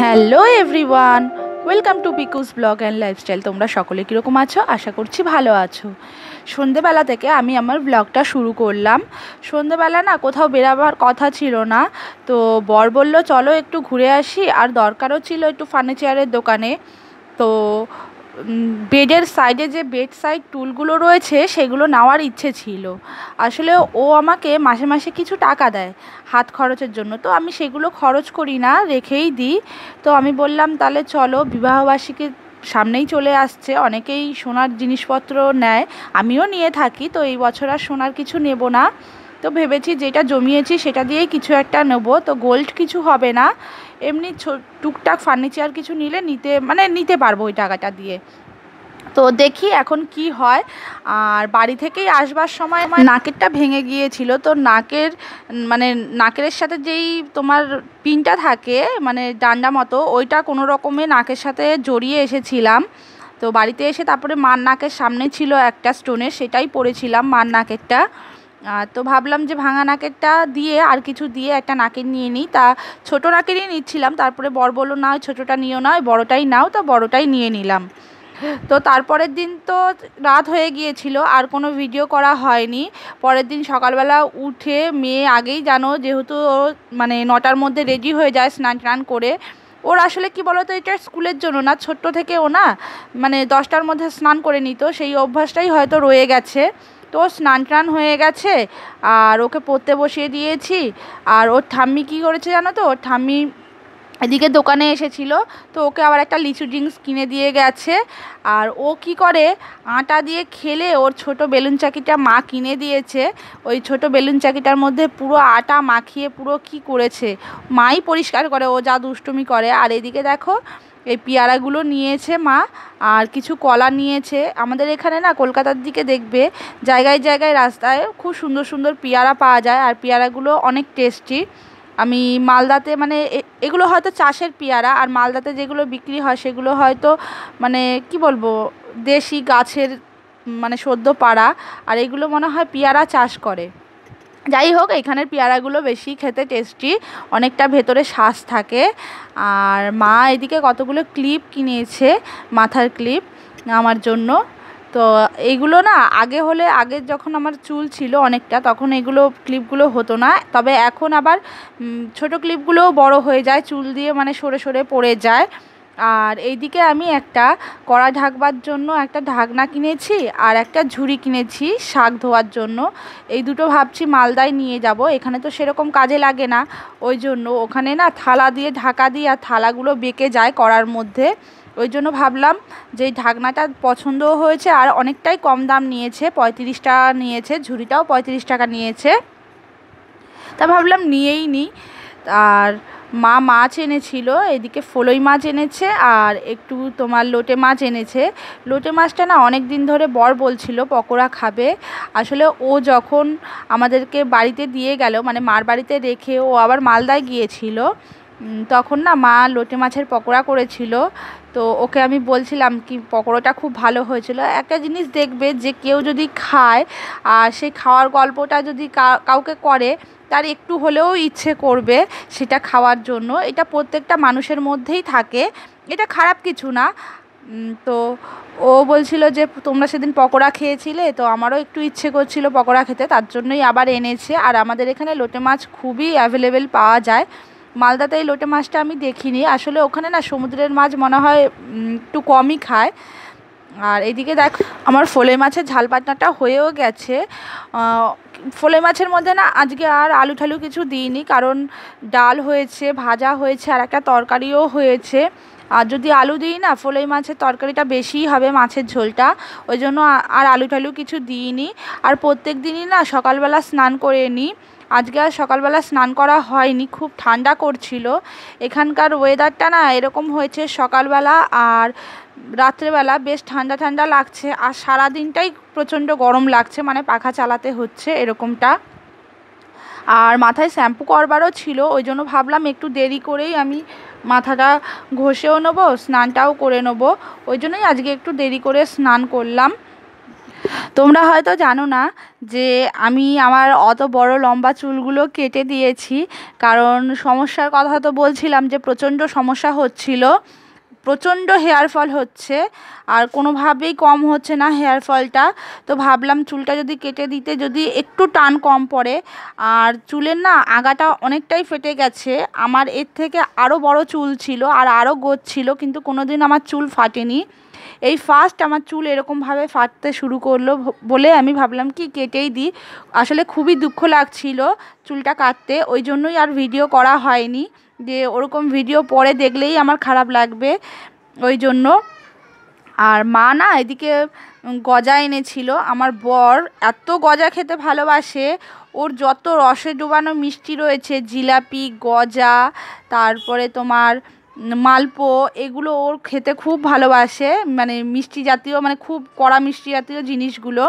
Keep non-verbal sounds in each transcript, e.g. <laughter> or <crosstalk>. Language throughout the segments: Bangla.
Hello everyone, welcome to Piku's blog and lifestyle. তোমরা সকলে কীরকম আছো? আশা করছি ভালো আছো। সন্ধেবেলা থেকে আমি আমার ব্লগটা শুরু করলাম। সন্ধেবেলা না কোথাও বেরাবার কথা ছিল না, তো বর বলল, চলো একটু ঘুরে আসি। আর দরকারও ছিল একটু ফার্নিচারের দোকানে। তো বেডের সাইডে যে বেড সাইড টুলগুলো রয়েছে, সেগুলো নেওয়ার ইচ্ছে ছিল। আসলে ও আমাকে মাসে মাসে কিছু টাকা দেয় হাত খরচের জন্য। তো আমি সেগুলো খরচ করি না, রেখেই দিই। তো আমি বললাম, তাহলে চলো, বিবাহবার্ষিকী সামনেই চলে আসছে। অনেকেই সোনার জিনিসপত্র নেয়। আমিও নিয়ে থাকি। তো এই বছর আর সোনার কিছু নেব না। ভেবেছি যেটা জমিয়েছি সেটা দিয়েই কিছু একটা নেব। তো গোল্ড কিছু হবে না। এমনি টুকটাক ফার্নিচার কিছু নিলে নিতে মানে নিতে পারব ওই টাকাটা দিয়ে। তো দেখি এখন কি হয়। আর বাড়ি থেকেই আসবার সময় আমার নাকেরটা ভেঙে গিয়েছিল। তো নাকের মানে নাকের সাথে যেই তোমার পিনটা থাকে মানে ডান্ডা মতো, ওইটা কোনো রকমে নাকের সাথে জড়িয়ে এসেছিলাম। তো বাড়িতে এসে তারপরে মার নাকের সামনে ছিল একটা স্টোনের সেটাই পরেছিলাম মার নাকেরটা। তো ভাবলাম যে ভাঙা নাকেরটা দিয়ে আর কিছু দিয়ে একটা নাকের নিয়ে নিই। তা ছোটো নাকেরই নিচ্ছিলাম, তারপরে বর বলল, না ছোটোটা নিও না বড়োটাই নাও। তা বড়োটাই নিয়ে নিলাম। তো তারপরের দিন তো রাত হয়ে গিয়েছিল, আর কোনো ভিডিও করা হয়নি। পরের দিন সকালবেলা উঠে মেয়ে আগেই জানো, যেহেতু মানে নটার মধ্যে রেডি হয়ে যায় স্নান টান করে, ওর আসলে কি বলতো, এটা স্কুলের জন্য না, ছোট্ট থেকে ও না মানে দশটার মধ্যে স্নান করে নিত, সেই অভ্যাসটাই হয়তো রয়ে গেছে। তো স্নান টান হয়ে গেছে, আর ওকে পড়তে বসিয়ে দিয়েছি। আর ওর ঠাম্মি কী করেছে জানো তো? ওর ঠাম্মি এদিকে দোকানে এসেছিল, তো ওকে আবার একটা লিচু ড্রিঙ্কস কিনে দিয়ে গেছে। আর ও কি করে? আটা দিয়ে খেলে ওর ছোট বেলুন চাকিটা মা কিনে দিয়েছে। ওই ছোট বেলুন চাকিটার মধ্যে পুরো আটা মাখিয়ে পুরো কি করেছে? মাই পরিষ্কার করে, ও যা দুষ্টুমি করে। আর এদিকে দেখো এই পেয়ারাগুলো নিয়েছে মা, আর কিছু কলা নিয়েছে। আমাদের এখানে না কলকাতার দিকে দেখবে, জায়গায় জায়গায় রাস্তায় খুব সুন্দর সুন্দর পেয়ারা পাওয়া যায়, আর পেয়ারাগুলো অনেক টেস্টি আমি মালদাতে মানে এগুলো হয়তো চাষের পেয়ারা, আর মালদাতে যেগুলো বিক্রি হয় সেগুলো হয়তো মানে কি বলব, দেশি গাছের মানে সদ্য পাড়া, আর এগুলো মনে হয় পেয়ারা চাষ করে। যাই হোক এখানের পেয়ারাগুলো বেশি খেতে টেস্টি অনেকটা ভেতরে শ্বাস থাকে। আর মা এদিকে কতগুলো ক্লিপ কিনেছে, মাথার ক্লিপ আমার জন্য। তো এইগুলো না আগে হলে, আগে যখন আমার চুল ছিল অনেকটা, তখন এগুলো ক্লিপগুলো হতো না। তবে এখন আবার ছোট ক্লিপগুলোও বড় হয়ে যায়, চুল দিয়ে মানে সরে সরে পড়ে যায়। আর এইদিকে আমি একটা কড়া ঢাকবার জন্য একটা ঢাকনা কিনেছি আর একটা ঝুড়ি কিনেছি শাক ধোয়ার জন্য। এই দুটো ভাবছি মালদায় নিয়ে যাব। এখানে তো সেরকম কাজে লাগে না। ওই জন্য ওখানে না থালা দিয়ে, ঢাকা দিয়ে আর থালাগুলো বেঁকে যায় কড়ার মধ্যে। ওই জন্য ভাবলাম যে ঢাকনাটা পছন্দও হয়েছে আর অনেকটাই কম দাম নিয়েছে। পঁয়ত্রিশ টাকা নিয়েছে, ঝুড়িটাও পঁয়ত্রিশ টাকা নিয়েছে। তা ভাবলাম নিয়েই নিই আর মা মাছ এনেছিল, এদিকে ফলই মাছ এনেছে আর একটু তোমার লোটে মাছ এনেছে। লোটে মাছটা না অনেক দিন ধরে বর বলছিল পকোড়া খাবে। আসলে ও যখন আমাদেরকে বাড়িতে দিয়ে গেল মানে মার বাড়িতে রেখে ও আবার মালদায় গিয়েছিল তখন না মা লোটে মাছের পকোড়া করেছিল। তো ওকে আমি বলছিলাম কি পকোড়াটা খুব ভালো হয়েছিল। একটা জিনিস দেখবে যে কেউ যদি খায়, আর সেই খাওয়ার গল্পটা যদি কাউকে করে তার একটু হলেও ইচ্ছে করবে সেটা খাওয়ার জন্য। এটা প্রত্যেকটা মানুষের মধ্যেই থাকে। এটা খারাপ কিছু না। তো ও বলছিল যে, তোমরা সেদিন পকোড়া খেয়েছিলে, তো আমারও একটু ইচ্ছে করছিল পকোড়া খেতে, তার জন্যই আবার এনেছে। আর আমাদের এখানে লোটে মাছ খুবই অ্যাভেলেবেল পাওয়া যায়। মালদাতে এই লোটে মাছটা আমি দেখিনি। আসলে ওখানে না সমুদ্রের মাছ মনে হয় একটু কমই খায়। আর এদিকে দেখ, আমার ফলে মাছের ঝাল পাটনাটা হয়েও গেছে। ফলে মাছের মধ্যে না আজকে আর আলু ঠালু কিছু দিইনি, কারণ ডাল হয়েছে, ভাজা হয়েছে, আর একটা তরকারিও হয়েছে। আর যদি আলু দিই না ফলই মাছের তরকারিটা বেশিই হবে মাছের ঝোলটা, ওই জন্য আর আলু ঠালু কিছু দিইনি। আর প্রত্যেক দিনই না সকালবেলা স্নান করে নিই। আজকে আর সকালবেলা স্নান করা হয়নি, খুব ঠান্ডা করছিল। এখানকার ওয়েদারটা না এরকম হয়েছে সকালবেলা আর রাত্রেবেলা বেশ ঠান্ডা ঠান্ডা লাগছে আর সারা দিনটাই প্রচণ্ড গরম লাগছে মানে পাখা চালাতে হচ্ছে এরকমটা। আর মাথায় শ্যাম্পু করবারও ছিল, ওই জন্য ভাবলাম একটু দেরি করেই আমি মাথাটা ঘষেও নেব, স্নানটাও করে নেব। ওই জন্যই আজকে একটু দেরি করে স্নান করলাম। তোমরা হয়তো জানো না যে আমি আমার অত বড় লম্বা চুলগুলো কেটে দিয়েছি। কারণ সমস্যার কথা তো বলছিলাম যে প্রচণ্ড সমস্যা হচ্ছিল। প্রচণ্ড হেয়ার ফল হচ্ছে। আর কোনোভাবেই কম হচ্ছে না হেয়ার ফলটা। তো ভাবলাম চুলটা যদি কেটে দিতে যদি একটু টান কম পড়ে। আর চুলের না আগাটা অনেকটাই ফেটে গেছে। আমার এর থেকে আরও বড় চুল ছিল আর আরও গোছ ছিল। কিন্তু কোনো দিন আমার চুল ফাটেনি। এই ফার্স্ট আমার চুল এরকমভাবে ফাটতে শুরু করল বলে আমি ভাবলাম কি কেটেই দিই। আসলে খুবই দুঃখ লাগছিল চুলটা কাটতে, ওই জন্যই আর ভিডিও করা হয়নি। যে ওরকম ভিডিও পরে দেখলেই আমার খারাপ লাগবে, ওই জন্য। আর মা না এদিকে গজা এনেছিল, আমার বর এত গজা খেতে ভালোবাসে, ওর যত রসে ডুবানো মিষ্টি রয়েছে, জিলাপি, গজা, তারপরে তোমার মালপো, এগুলো ওর খেতে খুব ভালোবাসে। মানে মিষ্টি জাতীয় মানে খুব কড়া মিষ্টি জাতীয় জিনিসগুলো।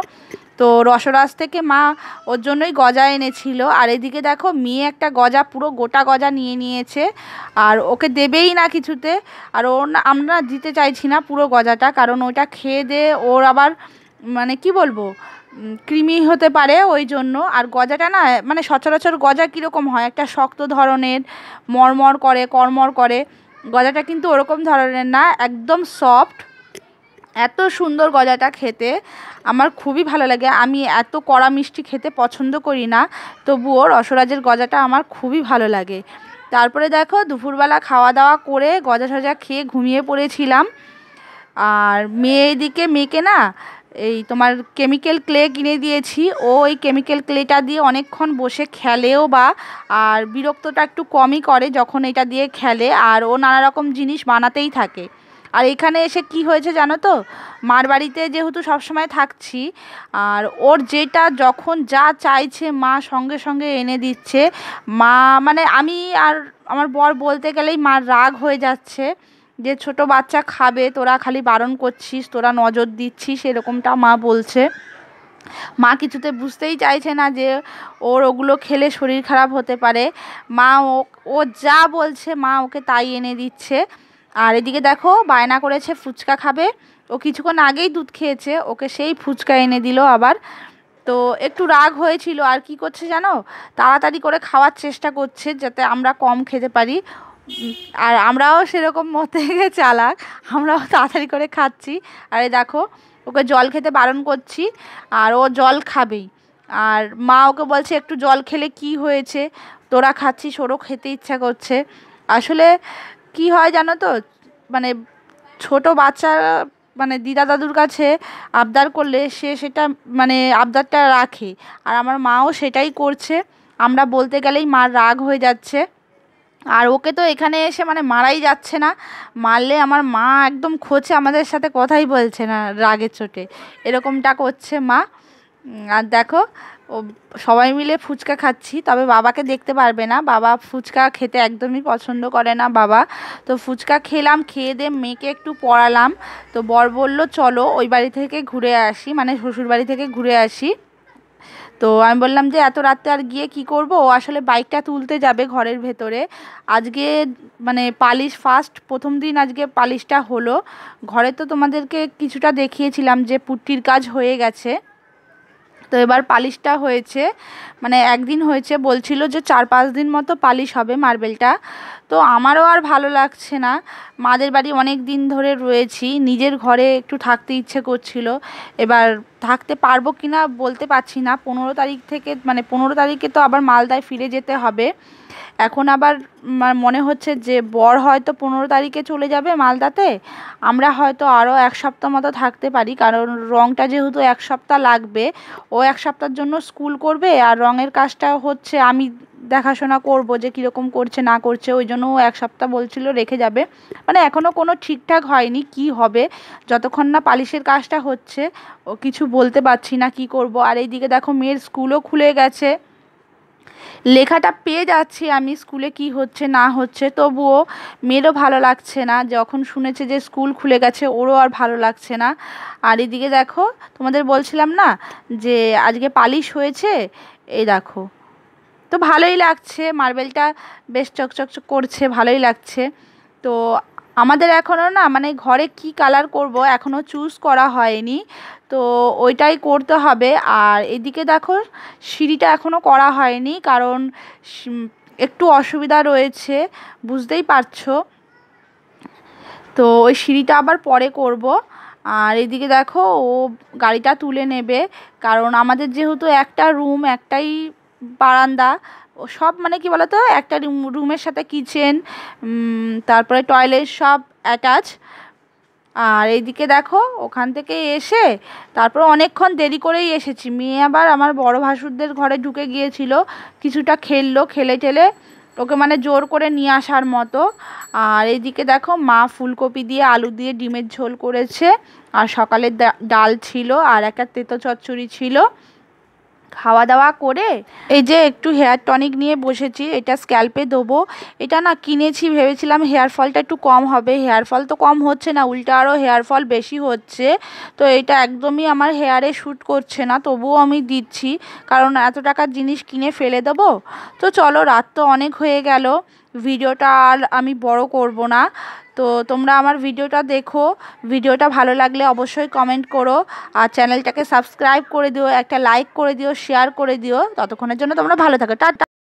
তো রসরাজ থেকে মা ওর জন্যই গজা এনেছিল। আর এদিকে দেখো, মেয়ে একটা গজা, পুরো গোটা গজা নিয়ে নিয়েছে। আর ওকে দেবেই না কিছুতে। আর ওর আমরা দিতে চাইছি না পুরো গজাটা, কারণ ওইটা খেয়ে দে, ওর আবার মানে কি বলব কৃমি হতে পারে ওই জন্য। আর গজাটা না মানে সচরাচর গজা কীরকম হয়? একটা শক্ত ধরনের, মরমর করে কর্মর করে। গজাটা কিন্তু ওরকম ধরনের না, একদম সফট এত সুন্দর গজাটা খেতে, আমার খুবই ভালো লাগে। আমি এত কড়া মিষ্টি খেতে পছন্দ করি না, তবুও রসরাজের গজাটা আমার খুবই ভালো লাগে। তারপরে দেখো, দুপুরবেলা খাওয়া দাওয়া করে গজা সজা খেয়ে ঘুমিয়ে পড়েছিলাম। আর মেয়ে এদিকে মেয়েকে না এই তোমার কেমিক্যাল ক্লে কিনে দিয়েছি। ও এই কেমিক্যাল ক্লেটা দিয়ে অনেকক্ষণ বসে খেলেও বা, আর বিরক্তটা একটু কমই করে যখন এটা দিয়ে খেলে, আর ও নানা রকম জিনিস বানাতেই থাকে। আর এখানে এসে কি হয়েছে জানো তো? মার বাড়িতে যেহেতু সবসময় থাকছি, আর ওর যেটা যখন যা চাইছে মা সঙ্গে সঙ্গে এনে দিচ্ছে। মা মানে আমি আর আমার বর বলতে গেলেই মার রাগ হয়ে যাচ্ছে। যে ছোট বাচ্চা খাবে, তোরা খালি বারণ করছিস, তোরা নজর দিচ্ছিস, এরকমটা মা বলছে। মা কিছুতে বুঝতেই চাইছে না যে ওর ওগুলো খেলে শরীর খারাপ হতে পারে। মা ও ও যা বলছে, মা ওকে তাই এনে দিচ্ছে। আর এদিকে দেখো, বায়না করেছে, ফুচকা খাবে। ও কিছুক্ষণ আগেই দুধ খেয়েছে, ওকে সেই ফুচকা এনে দিল আবার। তো একটু রাগ হয়েছিল, আর কি করছে জানো? তাড়াতাড়ি করে খাওয়ার চেষ্টা করছে, যাতে আমরা কম খেতে পারি। আর আমরাও সেরকম থেকে <laughs> চালাক। আমরাও তাড়াতাড়ি করে খাচ্ছি। আরে দেখো, ওকে জল খেতে বারণ করছি, আর ও জল খাবেই। আর মা ওকে বলছে, একটু জল খেলে কি হয়েছে? তোরা খাচ্ছিস, ওরও খেতে ইচ্ছা করছে। আসলে কি হয় জানো তো মানে ছোট বাচ্চা মানে দিদা দাদুর কাছে আবদার করলে সে সেটা মানে আবদারটা রাখে। আর আমার মাও সেটাই করছে। আমরা বলতে গেলেই মার রাগ হয়ে যাচ্ছে। আর ওকে তো এখানে এসে মানে মারাই যাচ্ছে না। মারলে আমার মা একদম খোঁচে আমাদের সাথে কথাই বলছে না রাগের চোটে। এরকমটা করছে মা। আর দেখো, ও সবাই মিলে ফুচকা খাচ্ছি, তবে বাবাকে দেখতে পারবে না। বাবা ফুচকা খেতে একদমই পছন্দ করে না বাবা। তো ফুচকা খেলাম, খেয়ে দিয়ে মেয়েকে একটু পড়ালাম। তো বর বলল, চলো ওই বাড়ি থেকে ঘুরে আসি মানে শ্বশুর বাড়ি থেকে ঘুরে আসি। তো আমি বললাম যে এত রাতে আর গিয়ে কি করব? ও আসলে বাইকটা তুলতে যাবে ঘরের ভেতরে। আজকে মানে পালিশ ফার্স্ট প্রথম দিন আজকে পালিশটা হলো। ঘরে তো তোমাদেরকে কিছুটা দেখিয়েছিলাম যে পুট্টির কাজ হয়ে গেছে। তো এবার পালিশটা হয়েছে। মানে একদিন হয়েছে, বলছিল যে চার পাঁচ দিন মতো পালিশ হবে মার্বেলটা। তো আমারও আর ভালো লাগছে না। মাদের বাড়ি অনেক দিন ধরে রয়েছি, নিজের ঘরে একটু থাকতে ইচ্ছে করছিল। এবার থাকতে পারব কিনা বলতে পারছি না। পনেরো তারিখ থেকে মানে পনেরো তারিখে তো আবার মালদায় ফিরে যেতে হবে। এখন আবার মনে হচ্ছে যে বর হয়তো পনেরো তারিখে চলে যাবে মালদাতে। আমরা হয়তো আরও এক সপ্তাহ মতো থাকতে পারি, কারণ রঙটা যেহেতু এক সপ্তাহ লাগবে, ও এক সপ্তাহের জন্য স্কুল করবে আর রঙের কাজটা হচ্ছে আমি দেখাশোনা করব যে কীরকম করছে, না করছে, ওই জন্য ও এক সপ্তাহ বলছিল রেখে যাবে। মানে এখনও কোনো ঠিকঠাক হয়নি কি হবে, যতক্ষণ না পালিশের কাজটা হচ্ছে, ও কিছু বলতে পারছি না কি করব। আর এইদিকে দেখো মেয়ের স্কুলও খুলে গেছে। লেখাটা পেয়ে যাচ্ছি আমি, স্কুলে কি হচ্ছে, না হচ্ছে। তবুও মেয়েরও ভালো লাগছে না। যখন শুনেছে যে স্কুল খুলে গেছে, ওরও আর ভালো লাগছে না। আর এদিকে দেখো, তোমাদের বলছিলাম না যে আজকে পালিশ হয়েছে? এই দেখো। তো ভালোই লাগছে, মার্বেলটা বেশ চকচকচক করছে, ভালোই লাগছে। তো আমাদের এখনও না মানে ঘরে কি কালার করব এখনও চুজ করা হয়নি। তো ওইটাই করতে হবে। আর এদিকে দেখো, সিঁড়িটা এখনও করা হয়নি কারণ একটু অসুবিধা রয়েছে, বুঝতেই পারছ? তো ওই সিঁড়িটা আবার পরে করব। আর এদিকে দেখো, ও গাড়িটা তুলে নেবে। কারণ আমাদের যেহেতু একটা রুম একটাই বারান্দা সব মানে কি বলতো? একটা রুমের সাথে কিচেন তারপরে টয়লেট সব অ্যাটাচ আর এইদিকে দেখো, ওখান থেকে এসে তারপর অনেকক্ষণ দেরি করেই এসেছি। মেয়ে আবার আমার বড় ভাসুরদের ঘরে ঢুকে গিয়েছিল। কিছুটা খেললো, খেলে টেলে ওকে মানে জোর করে নিয়ে আসার মতো। আর এইদিকে দেখো, মা ফুলকপি দিয়ে আলু দিয়ে ডিমের ঝোল করেছে। আর সকালের ডাল ছিল আর একটা তেতো চচ্চড়ি ছিল। খাওয়া দাওয়া করে? এই যে একটু হেয়ার টনিক নিয়ে বসেছি, এটা স্ক্যাল্পে দেবো এটা না কিনেছি, ভেবেছিলাম হেয়ার ফলটা একটু কম হবে। হেয়ার ফল তো কম হচ্ছে না, উল্টা আরও হেয়ার ফল বেশি হচ্ছে। তো এটা একদমই আমার হেয়ারে শ্যুট করছে না, তবুও আমি দিচ্ছি। কারণ এত টাকার জিনিস কিনে ফেলে দেবো? তো চলো, রাত তো অনেক হয়ে গেল। ভিডিওটা আর আমি বড় করব না। তো তোমরা আমার ভিডিওটা দেখো। ভিডিওটা ভালো লাগলে অবশ্যই কমেন্ট করো। আর চ্যানেলটাকে সাবস্ক্রাইব করে দিও, একটা লাইক করে দিও শেয়ার করে দিও। ততক্ষণের জন্য তোমরা ভালো থাকো। টাটা।